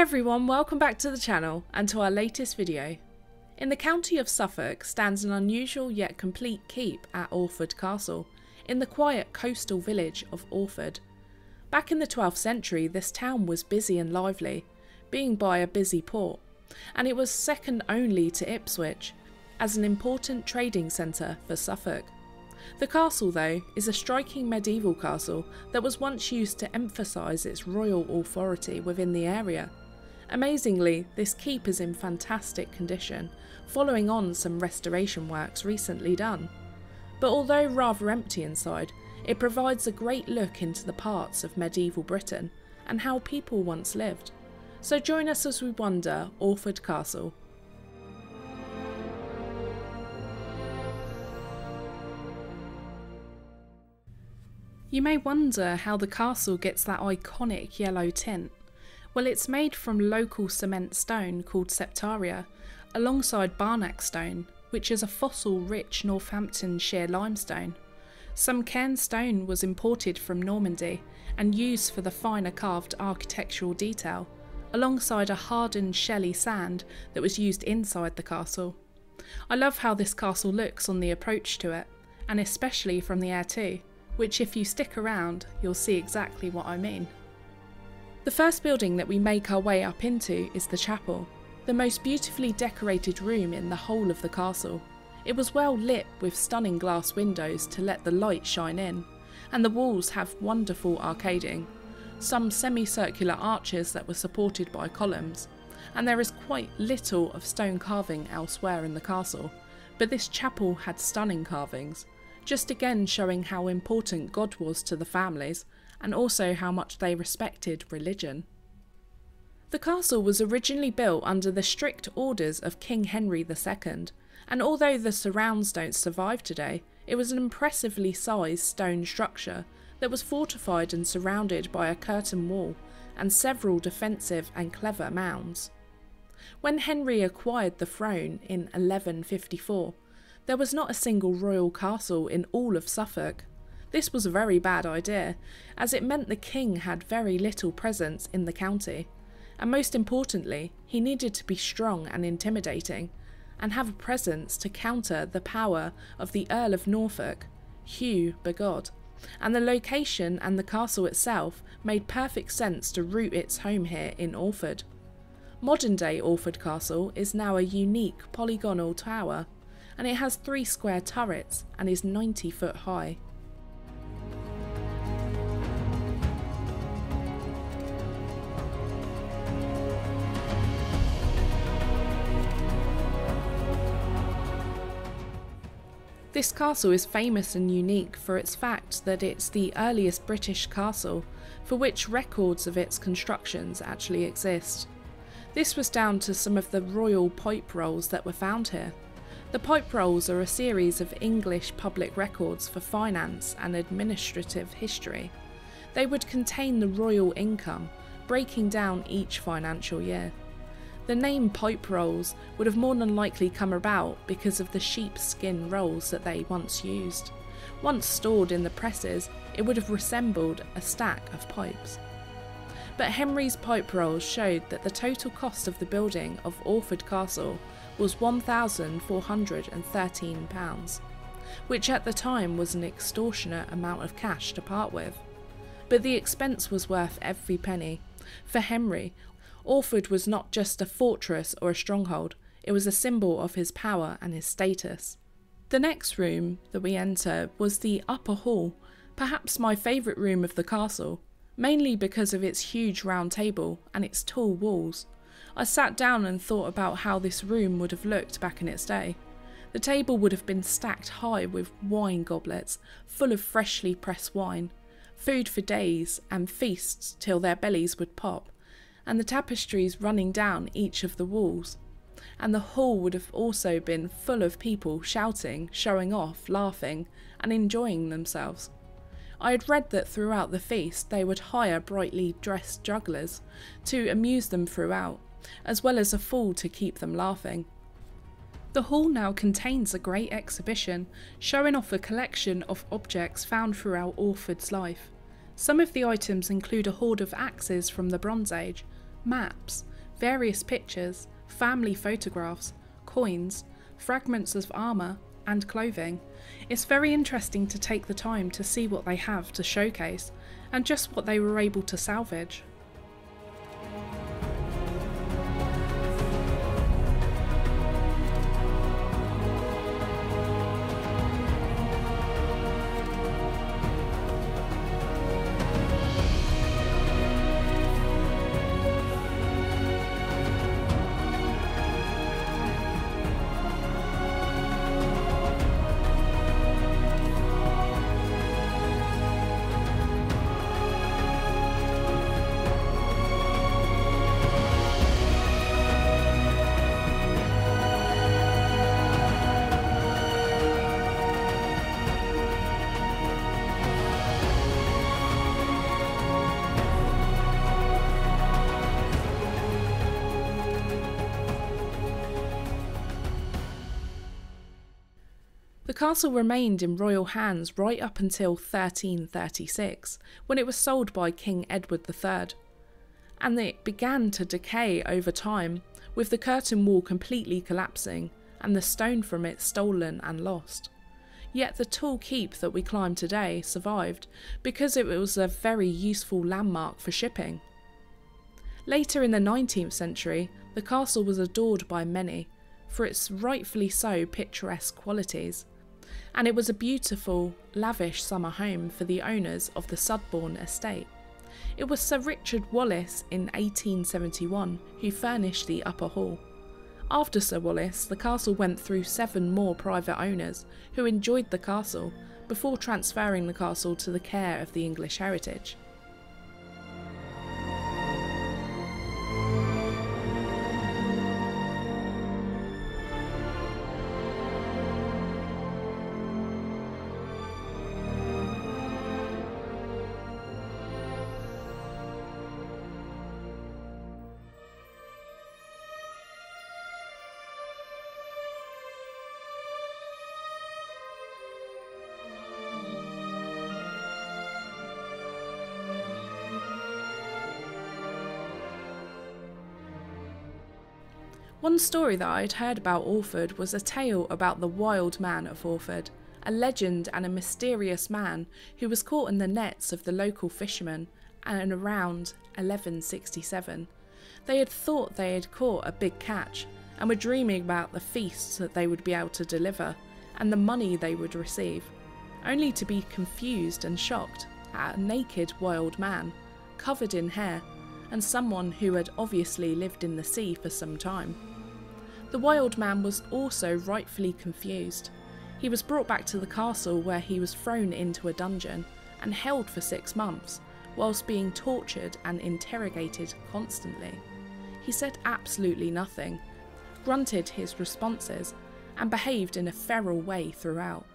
Everyone, welcome back to the channel and to our latest video. In the county of Suffolk stands an unusual yet complete keep at Orford Castle, in the quiet coastal village of Orford. Back in the 12th century this town was busy and lively, being by a busy port, and it was second only to Ipswich, as an important trading centre for Suffolk. The castle, though, is a striking medieval castle that was once used to emphasise its royal authority within the area. Amazingly, this keep is in fantastic condition, following on some restoration works recently done. But although rather empty inside, it provides a great look into the parts of medieval Britain and how people once lived. So join us as we wander Orford Castle You may wonder how the castle gets that iconic yellow tint. Well, it's made from local cement stone called septaria, alongside Barnack stone, which is a fossil rich Northamptonshire limestone. Some Caen stone was imported from Normandy and used for the finer carved architectural detail, alongside a hardened shelly sand that was used inside the castle. I love how this castle looks on the approach to it, and especially from the air too which if you stick around, you'll see exactly what I mean. The first building that we make our way up into is the chapel, the most beautifully decorated room in the whole of the castle. It was well lit with stunning glass windows to let the light shine in, and the walls have wonderful arcading, some semicircular arches that were supported by columns, and there is quite little of stone carving elsewhere in the castle, but this chapel had stunning carvings, just again showing how important God was to the families and also how much they respected religion. The castle was originally built under the strict orders of King Henry II, and although the surrounds don't survive today, it was an impressively sized stone structure that was fortified and surrounded by a curtain wall and several defensive and clever mounds. When Henry acquired the throne in 1154, there was not a single royal castle in all of Suffolk. This was a very bad idea, as it meant the king had very little presence in the county, and most importantly, he needed to be strong and intimidating, and have a presence to counter the power of the Earl of Norfolk, Hugh Bigod, and the location and the castle itself made perfect sense to root its home here in Orford. Modern day Orford Castle is now a unique polygonal tower and it has three square turrets and is 90 foot high. This castle is famous and unique for its fact that it's the earliest British castle for which records of its constructions actually exist. This was down to some of the royal pipe rolls that were found here. The Pipe Rolls are a series of English public records for finance and administrative history. They would contain the royal income, breaking down each financial year. The name Pipe Rolls would have more than likely come about because of the sheepskin rolls that they once used. Once stored in the presses, it would have resembled a stack of pipes. But Henry's pipe rolls showed that the total cost of the building of Orford Castle was £1,413, which at the time was an extortionate amount of cash to part with. But the expense was worth every penny. For Henry, Orford was not just a fortress or a stronghold, it was a symbol of his power and his status. The next room that we enter was the upper hall, perhaps my favourite room of the castle, mainly because of its huge round table and its tall walls. I sat down and thought about how this room would have looked back in its day. The table would have been stacked high with wine goblets, full of freshly pressed wine, food for days, and feasts till their bellies would pop, and the tapestries running down each of the walls. And the hall would have also been full of people shouting, showing off, laughing, and enjoying themselves. I had read that throughout the feast they would hire brightly dressed jugglers to amuse them throughout, as well as a fool to keep them laughing. The hall now contains a great exhibition, showing off a collection of objects found throughout Orford's life. Some of the items include a hoard of axes from the Bronze Age, maps, various pictures, family photographs, coins, fragments of armour, and clothing. It's very interesting to take the time to see what they have to showcase and just what they were able to salvage. Castle remained in royal hands right up until 1336, when it was sold by King Edward III. And it began to decay over time, with the curtain wall completely collapsing and the stone from it stolen and lost. Yet the tall keep that we climb today survived because it was a very useful landmark for shipping. Later in the 19th century, the castle was adored by many for its rightfully so picturesque qualities and it was a beautiful, lavish summer home for the owners of the Sudbourne estate. It was Sir Richard Wallace in 1871 who furnished the upper hall. After Sir Wallace, the castle went through seven more private owners who enjoyed the castle before transferring the castle to the care of the English Heritage. One story that I had heard about Orford was a tale about the wild man of Orford, a legend and a mysterious man who was caught in the nets of the local fishermen and around 1167. They had thought they had caught a big catch and were dreaming about the feasts that they would be able to deliver and the money they would receive, only to be confused and shocked at a naked wild man, covered in hair, and someone who had obviously lived in the sea for some time. The wild man was also rightfully confused. He was brought back to the castle where he was thrown into a dungeon and held for six months, whilst being tortured and interrogated constantly. He said absolutely nothing, grunted his responses, and behaved in a feral way throughout.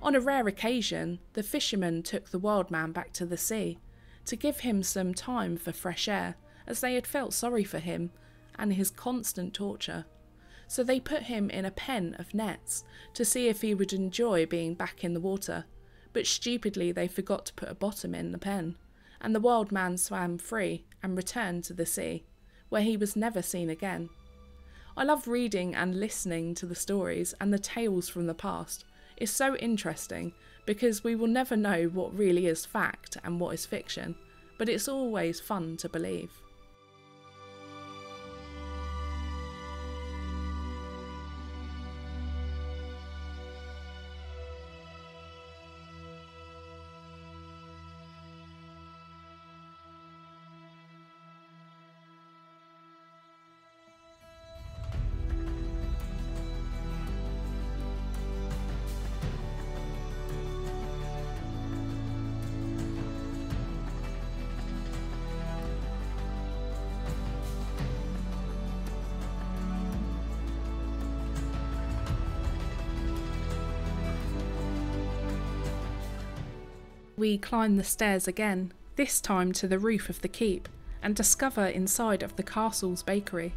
On a rare occasion, the fishermen took the wild man back to the sea to give him some time for fresh air, as they had felt sorry for him and his constant torture. So they put him in a pen of nets to see if he would enjoy being back in the water, but stupidly they forgot to put a bottom in the pen, and the wild man swam free and returned to the sea, where he was never seen again. I love reading and listening to the stories and the tales from the past. It's so interesting because we will never know what really is fact and what is fiction, but it's always fun to believe. We climb the stairs again, this time to the roof of the keep, and discover inside of the castle's bakery.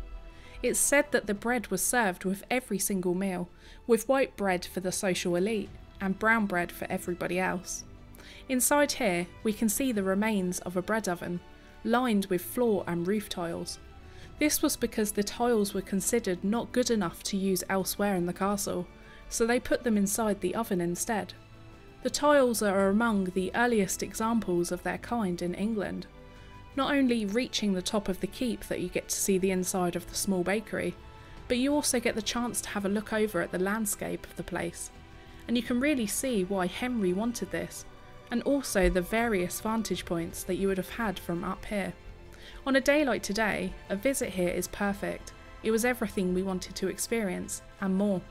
It's said that the bread was served with every single meal, with white bread for the social elite and brown bread for everybody else. Inside here, we can see the remains of a bread oven, lined with floor and roof tiles. This was because the tiles were considered not good enough to use elsewhere in the castle, so they put them inside the oven instead. The tiles are among the earliest examples of their kind in England. Not only reaching the top of the keep that you get to see the inside of the small bakery, but you also get the chance to have a look over at the landscape of the place. And you can really see why Henry wanted this, and also the various vantage points that you would have had from up here. On a day like today, a visit here is perfect. It was everything we wanted to experience, and more.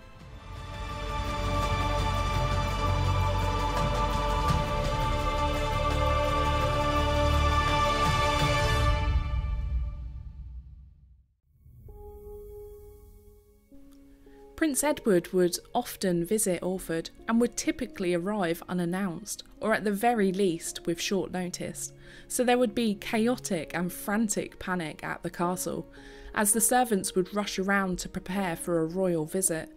Prince Edward would often visit Orford and would typically arrive unannounced, or at the very least with short notice, so there would be chaotic and frantic panic at the castle, as the servants would rush around to prepare for a royal visit,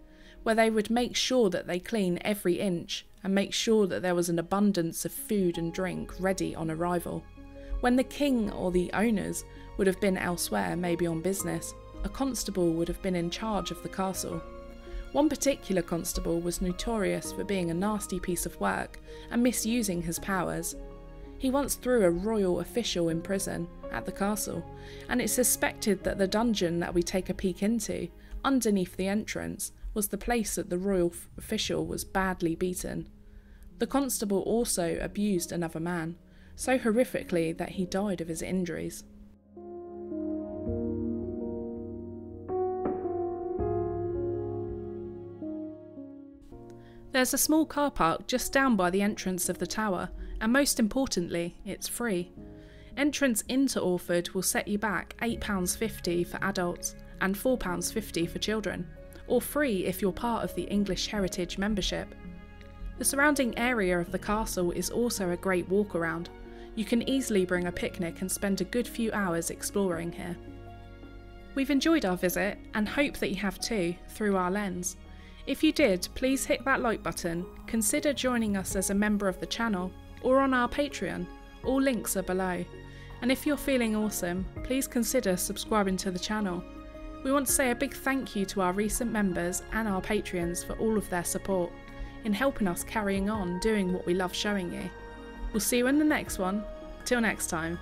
where they would make sure that they clean every inch and make sure that there was an abundance of food and drink ready on arrival. When the king or the owners would have been elsewhere, maybe on business, a constable would have been in charge of the castle. One particular constable was notorious for being a nasty piece of work and misusing his powers. He once threw a royal official in prison at the castle, and it's suspected that the dungeon that we take a peek into, underneath the entrance, was the place that the royal official was badly beaten. The constable also abused another man, so horrifically that he died of his injuries. There's a small car park just down by the entrance of the tower, and most importantly, it's free. Entrance into Orford will set you back £8.50 for adults and £4.50 for children, or free if you're part of the English Heritage membership. The surrounding area of the castle is also a great walk around. You can easily bring a picnic and spend a good few hours exploring here. We've enjoyed our visit and hope that you have too through our lens. If you did, please hit that like button, consider joining us as a member of the channel, or on our Patreon. All links are below. And if you're feeling awesome, please consider subscribing to the channel. We want to say a big thank you to our recent members and our Patreons for all of their support in helping us carrying on doing what we love showing you. We'll see you in the next one. Till next time.